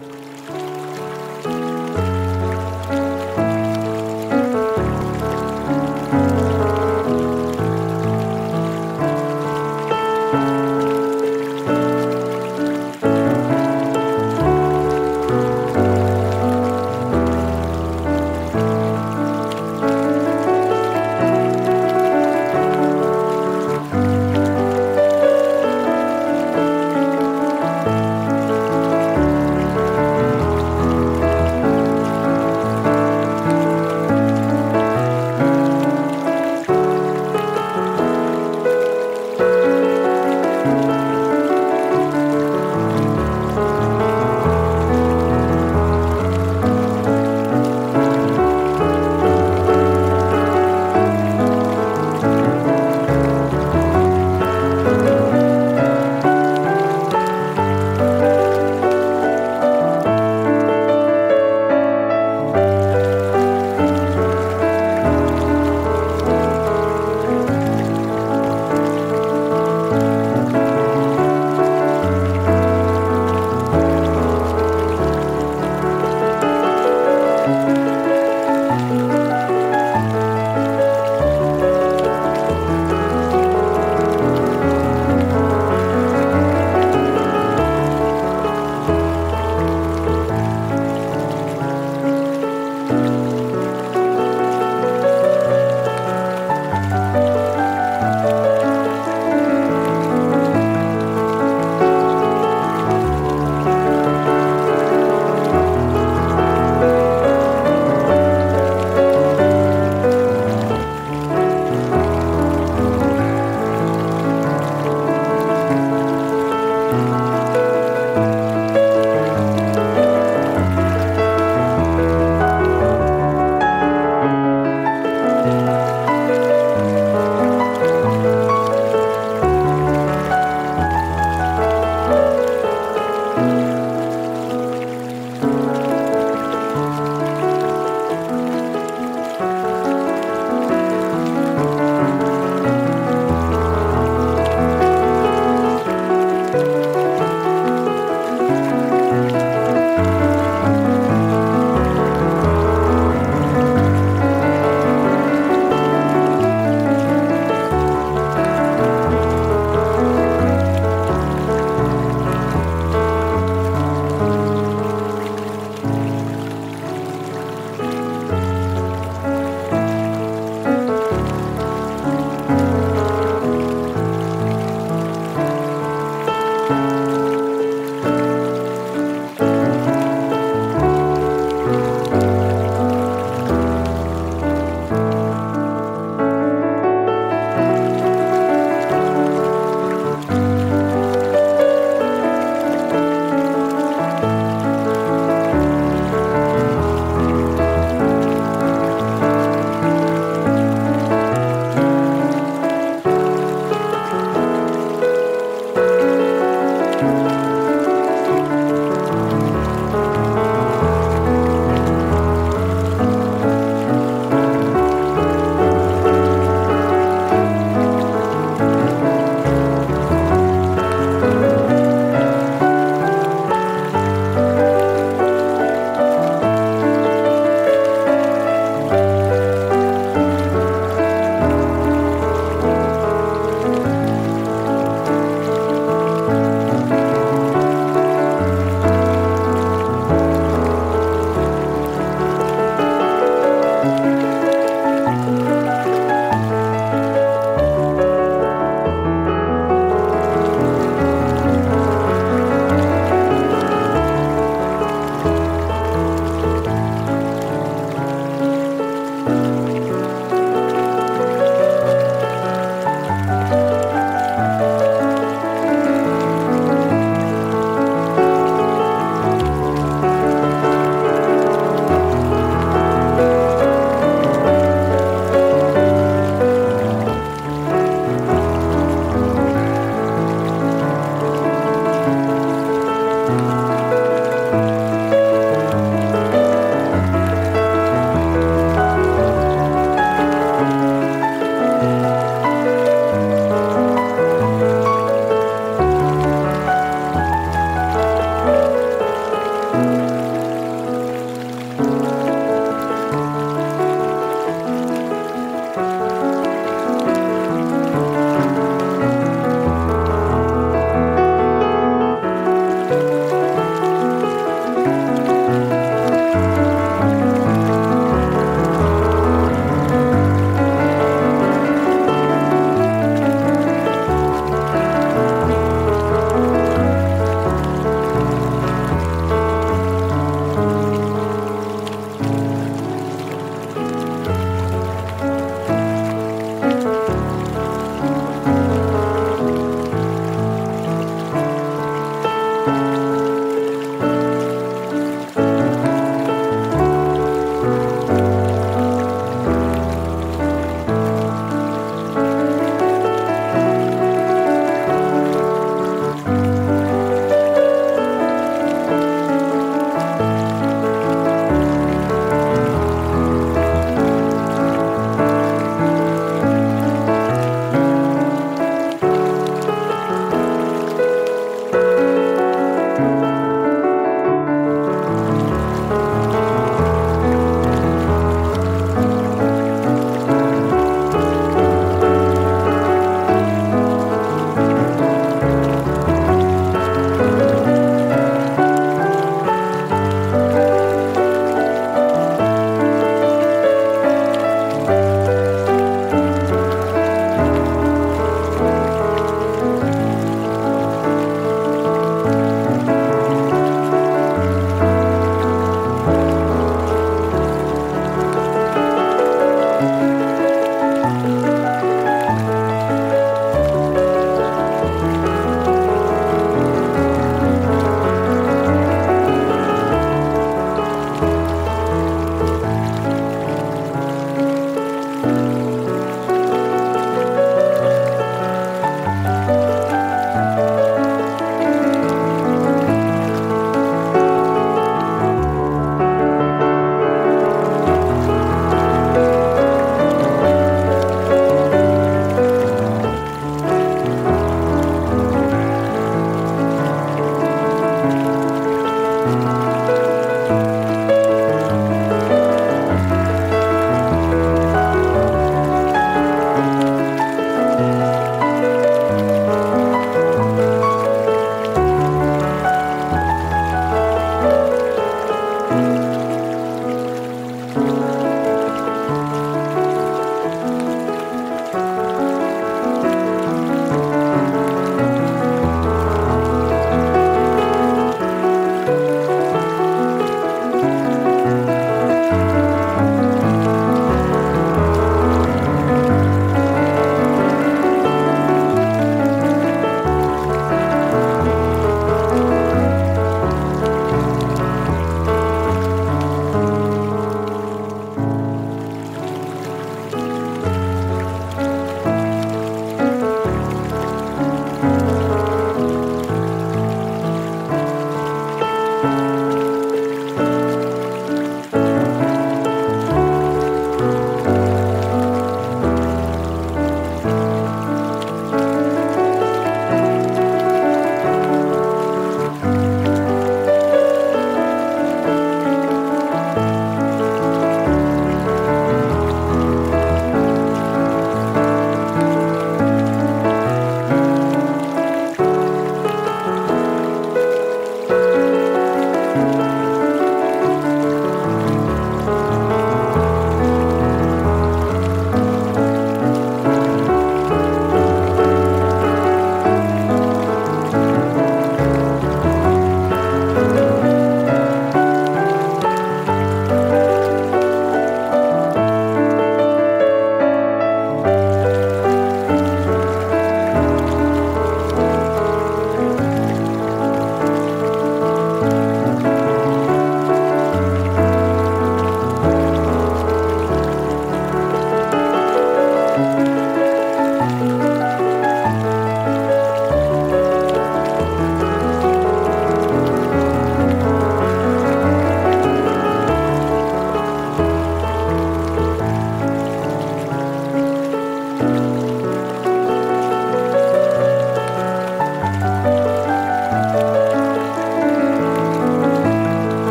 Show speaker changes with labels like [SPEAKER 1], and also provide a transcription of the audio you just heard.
[SPEAKER 1] Música